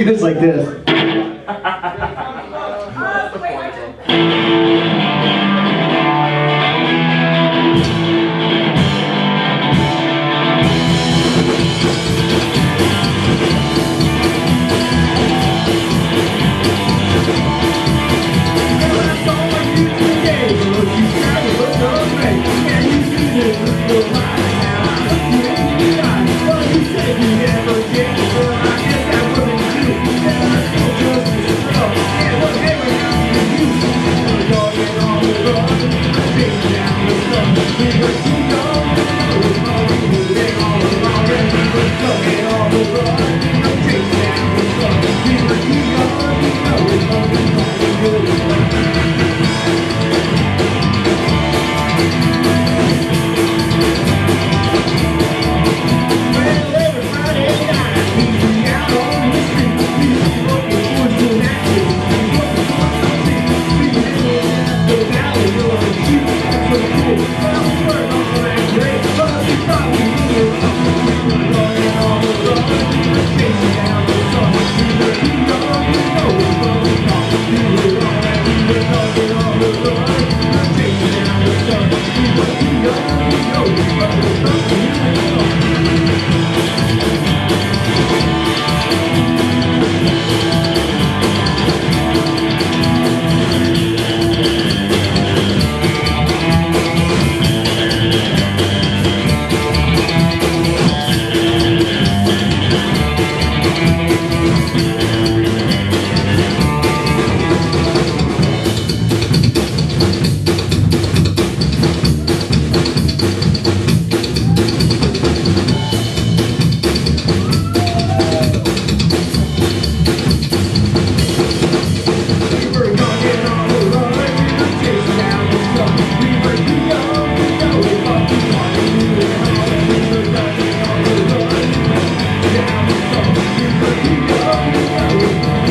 of this like this. Thank you,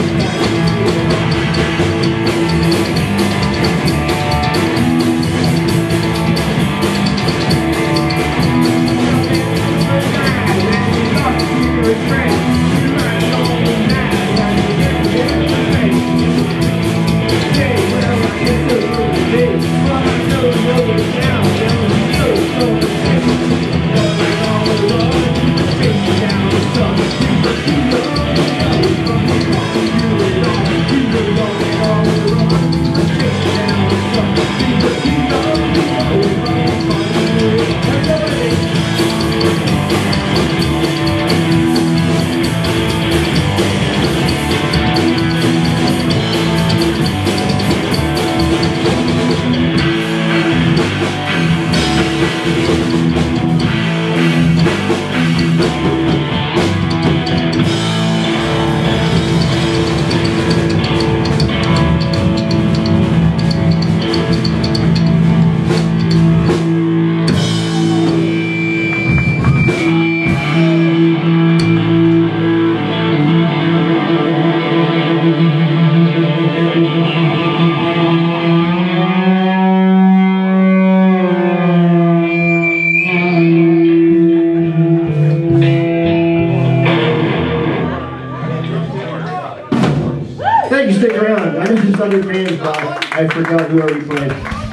Müzik stick around. I just other bands, I forgot who already played.